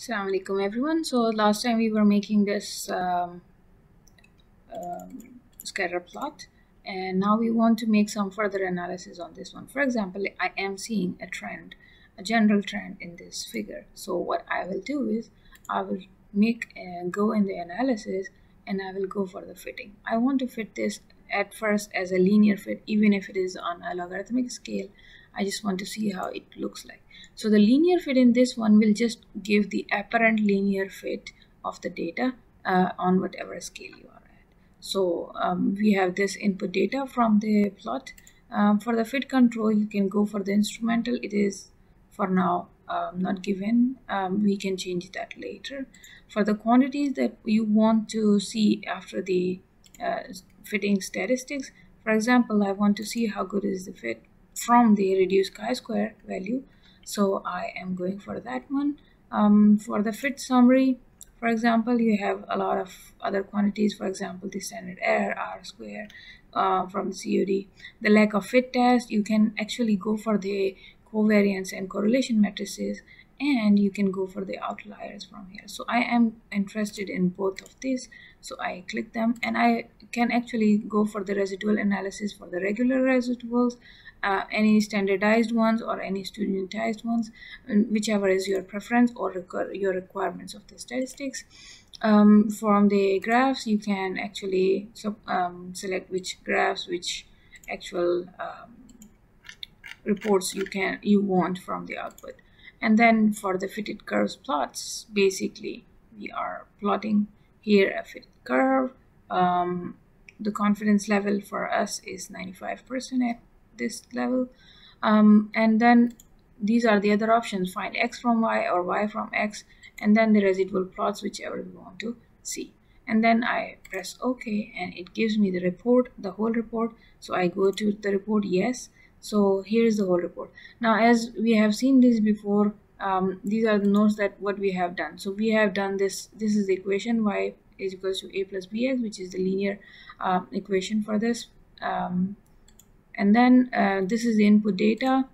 Assalamu alaikum everyone. So last time we were making this um, um, scatter plot and now we want to make some further analysis on this one. For example, I am seeing a trend, a general trend in this figure. So what I will do is I will make and go in the analysis and I will go for the fitting. I want to fit this at first as a linear fit even if it is on a logarithmic scale I just want to see how it looks like. So the linear fit in this one will just give the apparent linear fit of the data uh, on whatever scale you are at. So um, we have this input data from the plot. Um, for the fit control, you can go for the instrumental. It is for now um, not given. Um, we can change that later. For the quantities that you want to see after the uh, fitting statistics, for example, I want to see how good is the fit from the reduced chi-square value. So I am going for that one. Um, for the fit summary for example you have a lot of other quantities for example the standard error r square uh, from COD the lack of fit test you can actually go for the covariance and correlation matrices and you can go for the outliers from here. So I am interested in both of these. So I click them and I can actually go for the residual analysis for the regular residuals uh, any standardized ones or any studentized ones whichever is your preference or your requirements of the statistics. Um, from the graphs you can actually um, select which graphs which actual um, reports you can you want from the output and then for the fitted curves plots basically we are plotting here a fitted curve. Um, the confidence level for us is 95% at this level. Um, and then these are the other options. Find x from y or y from x and then the residual plots whichever we want to see. And then I press OK and it gives me the report the whole report. So I go to the report yes so here's the whole report. Now as we have seen this before um, these are the notes that what we have done. So we have done this this is the equation y is equals to a plus bx which is the linear uh, equation for this. Um, and then uh, this is the input data.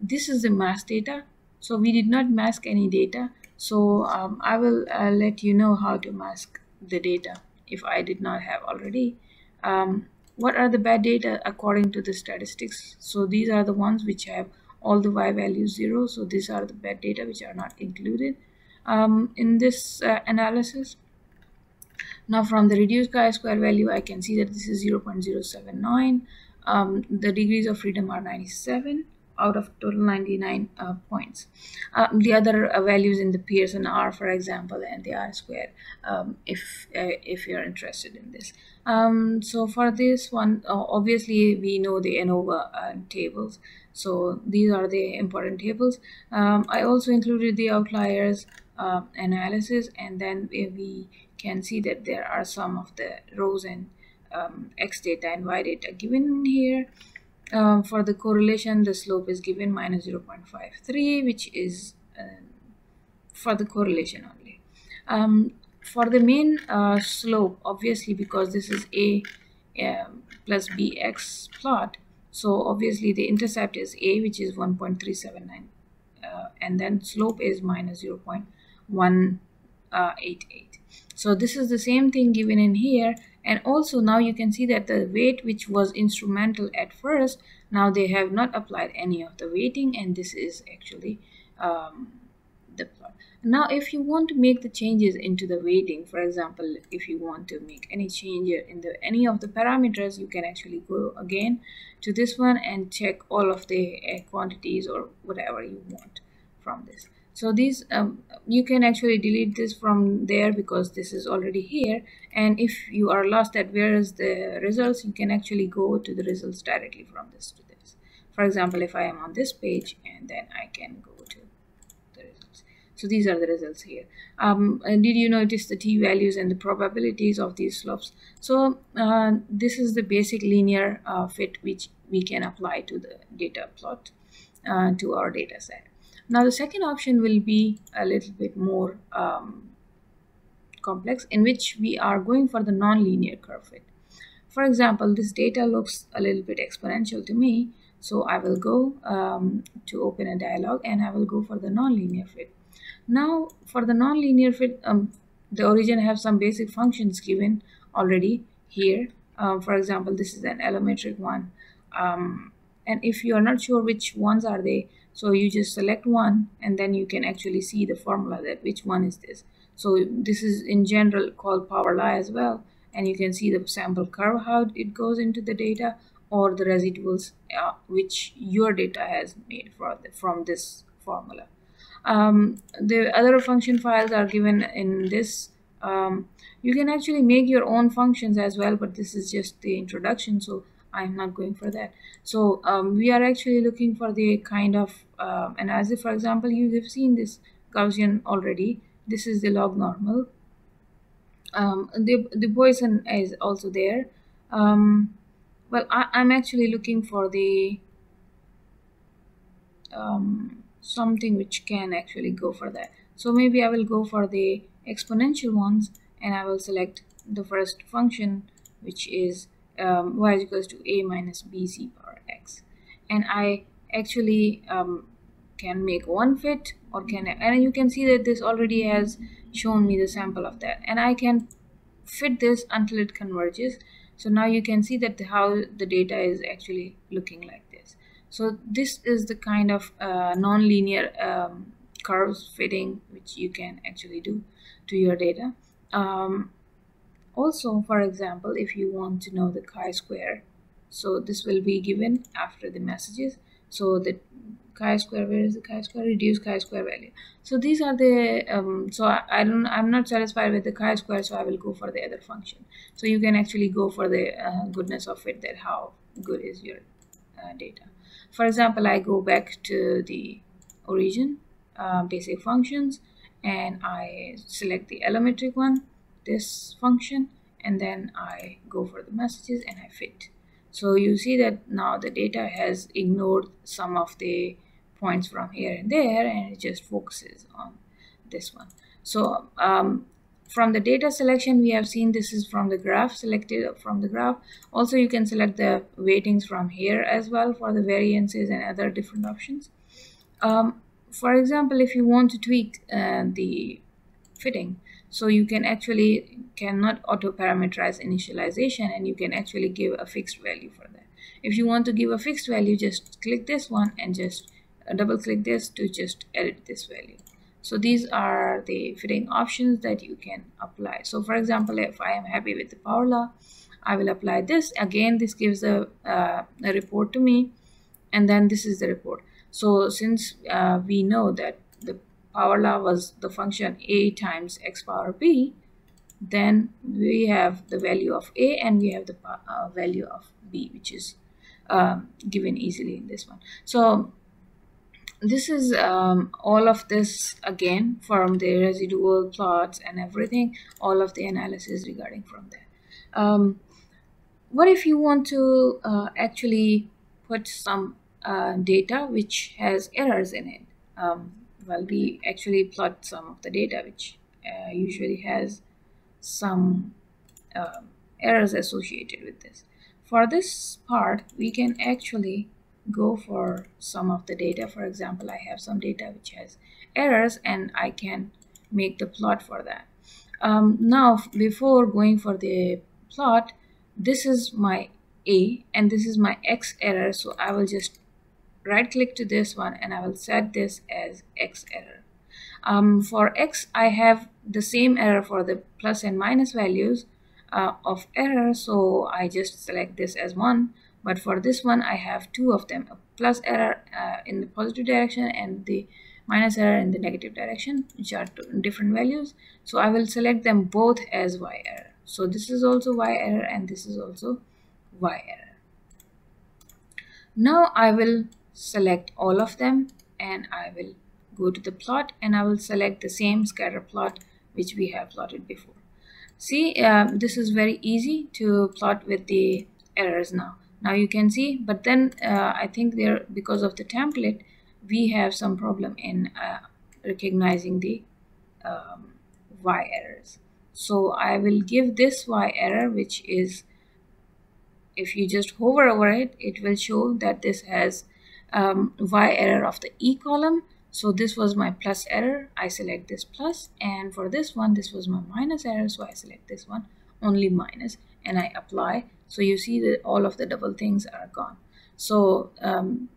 This is the mask data. So we did not mask any data. So um, I will uh, let you know how to mask the data if I did not have already. Um, what are the bad data according to the statistics? So these are the ones which have all the y values zero. So these are the bad data which are not included. Um, in this uh, analysis now from the reduced chi-square value I can see that this is 0.079 um, the degrees of freedom are 97 out of total 99 uh, points. Uh, the other uh, values in the Pearson R, for example, and the R square, um, if uh, if you're interested in this. Um, so for this one, obviously we know the ANOVA uh, tables. So these are the important tables. Um, I also included the outliers analysis, and then we can see that there are some of the rows and um, x data and y data given here um, for the correlation the slope is given minus 0.53 which is uh, for the correlation only. Um, for the mean uh, slope obviously because this is a um, plus bx plot so obviously the intercept is a which is 1.379 uh, and then slope is minus 0.188 so this is the same thing given in here and also now you can see that the weight which was instrumental at first now they have not applied any of the weighting and this is actually um, the plot. Now if you want to make the changes into the weighting for example if you want to make any change in the any of the parameters you can actually go again to this one and check all of the uh, quantities or whatever you want from this so these um, you can actually delete this from there because this is already here. And if you are lost at where is the results you can actually go to the results directly from this to this. For example if I am on this page and then I can go to the results. So these are the results here. Um, did you notice the t values and the probabilities of these slopes so uh, this is the basic linear uh, fit which we can apply to the data plot uh, to our data set now the second option will be a little bit more um, complex in which we are going for the non-linear curve fit. For example, this data looks a little bit exponential to me. So I will go um, to open a dialog and I will go for the non-linear fit. now for the nonlinear fit um, the origin have some basic functions given already here um, for example this is an allometric one um, and if you are not sure which ones are they so you just select one and then you can actually see the formula that which one is this. So this is in general called power law as well and you can see the sample curve how it goes into the data or the residuals uh, which your data has made for the, from this formula. Um, the other function files are given in this. Um, you can actually make your own functions as well but this is just the introduction. So I'm not going for that. So um, we are actually looking for the kind of uh, and as if for example you have seen this Gaussian already this is the log normal. Um, the, the Poisson is also there. Um, well I, am actually looking for the um, something which can actually go for that. So maybe I will go for the exponential ones and I will select the first function which is um, y is equals to a minus bc power x. And I actually um, can make one fit or can and you can see that this already has shown me the sample of that. And I can fit this until it converges. So now you can see that the, how the data is actually looking like this. So this is the kind of uh, non-linear um, curves fitting which you can actually do to your data. Um, also for example if you want to know the chi-square so this will be given after the messages. So the chi-square where is the chi-square reduce chi-square value. So these are the um, so I, I, don't i'm not satisfied with the chi-square so i will go for the other function. So you can actually go for the uh, goodness of fit that how good is your uh, data. For example i go back to the origin uh, basic functions and i select the allometric one this function and then i go for the messages and i fit. So you see that now the data has ignored some of the points from here and there and it just focuses on this one. So um, from the data selection we have seen this is from the graph selected from the graph. Also you can select the weightings from here as well for the variances and other different options. Um, for example if you want to tweak uh, the fitting so you can actually cannot auto parameterize initialization and you can actually give a fixed value for that. If you want to give a fixed value just click this one and just double click this to just edit this value. So these are the fitting options that you can apply. So for example if i am happy with the power law i will apply this. Again this gives a, uh, a report to me and then this is the report. So since uh, we know that power law was the function a times x power b then we have the value of a and we have the uh, value of b which is um, given easily in this one. So this is um, all of this again from the residual plots and everything all of the analysis regarding from there. Um, what if you want to uh, actually put some uh, data which has errors in it? Um, well we actually plot some of the data which uh, usually has some um, errors associated with this. For this part we can actually go for some of the data. For example I have some data which has errors and I can make the plot for that. Um, now before going for the plot this is my A and this is my X error so I will just right click to this one and I will set this as X error. Um, for X I have the same error for the plus and minus values uh, of error. So I just select this as 1 but for this one I have two of them a plus error uh, in the positive direction and the minus error in the negative direction which are two different values. So I will select them both as y error. So this is also y error and this is also y error. Now I will select all of them and I will go to the plot and I will select the same scatter plot which we have plotted before. See um, this is very easy to plot with the errors now. Now you can see but then uh, I think there because of the template we have some problem in uh, recognizing the um, y errors. So I will give this y error which is if you just hover over it it will show that this has um, y error of the e column. So this was my plus error. I select this plus. And for this one this was my minus error. So I select this one only minus and I apply. So you see that all of the double things are gone. So um,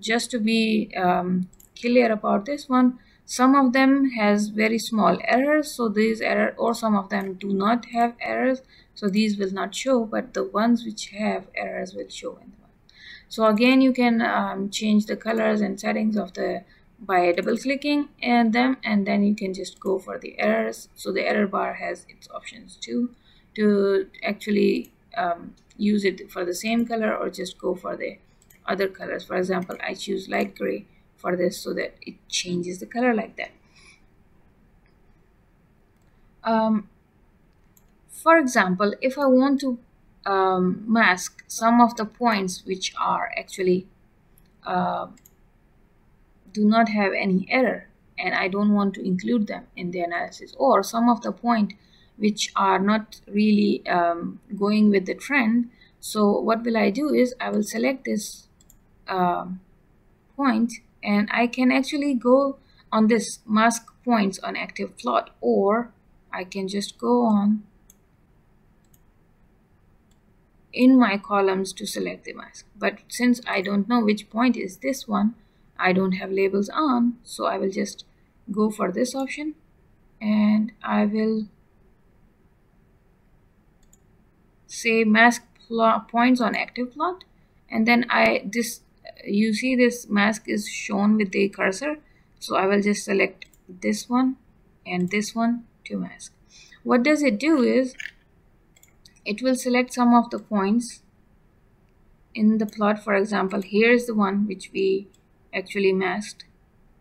just to be um, clear about this one some of them has very small errors. So these error or some of them do not have errors. So these will not show but the ones which have errors will show in so again you can um, change the colors and settings of the by double clicking and them and then you can just go for the errors. So the error bar has its options too to actually um, use it for the same color or just go for the other colors. For example I choose light gray for this so that it changes the color like that. Um, for example if I want to um, mask some of the points which are actually uh, do not have any error and I don't want to include them in the analysis. Or some of the point which are not really um, going with the trend. So what will I do is I will select this uh, point and I can actually go on this mask points on active plot or I can just go on in my columns to select the mask. But since I don't know which point is this one I don't have labels on so I will just go for this option and I will say mask points on active plot. And then I this you see this mask is shown with the cursor so I will just select this one and this one to mask. What does it do is it will select some of the points in the plot. For example here is the one which we actually masked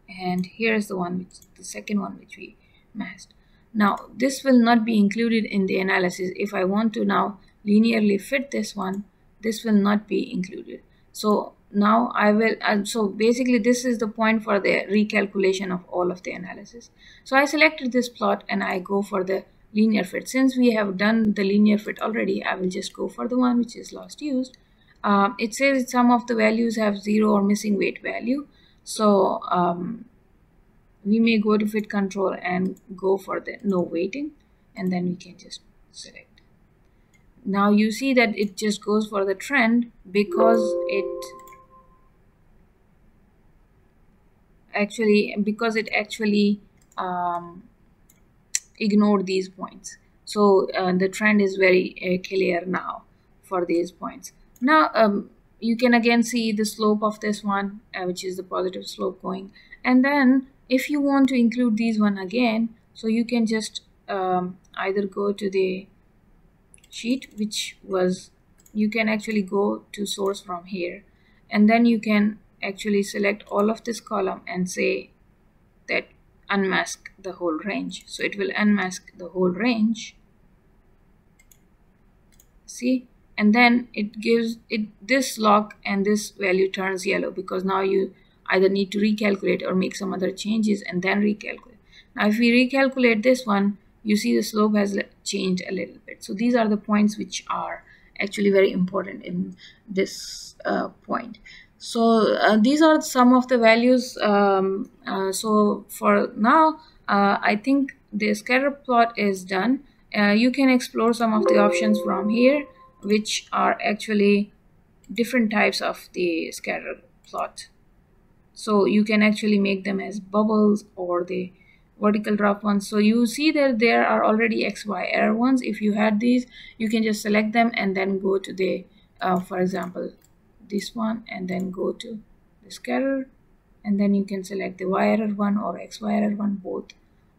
and here is the one which the second one which we masked. Now this will not be included in the analysis. If I want to now linearly fit this one this will not be included. So now I will uh, so basically this is the point for the recalculation of all of the analysis. So I selected this plot and I go for the linear fit. Since we have done the linear fit already I will just go for the one which is last used. Um, it says some of the values have zero or missing weight value. So um, we may go to fit control and go for the no weighting and then we can just select. Now you see that it just goes for the trend because it actually because it actually um, ignored these points. So uh, the trend is very uh, clear now for these points. Now um, you can again see the slope of this one uh, which is the positive slope going. And then if you want to include these one again so you can just um, either go to the sheet which was you can actually go to source from here. And then you can actually select all of this column and say that unmask the whole range. So it will unmask the whole range. See? And then it gives it this lock and this value turns yellow because now you either need to recalculate or make some other changes and then recalculate. Now if we recalculate this one you see the slope has changed a little bit. So these are the points which are actually very important in this uh, point so uh, these are some of the values um, uh, so for now uh, I think the scatter plot is done. Uh, you can explore some of the options from here which are actually different types of the scatter plot. So you can actually make them as bubbles or the vertical drop ones. So you see that there are already xy error ones. If you had these you can just select them and then go to the uh, for example this one and then go to the scatter. And then you can select the y one or x y error one both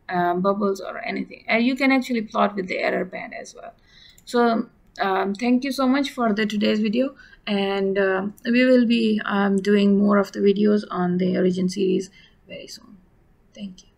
um, bubbles or anything. And you can actually plot with the error band as well. So um, thank you so much for the today's video. And uh, we will be um, doing more of the videos on the origin series very soon. Thank you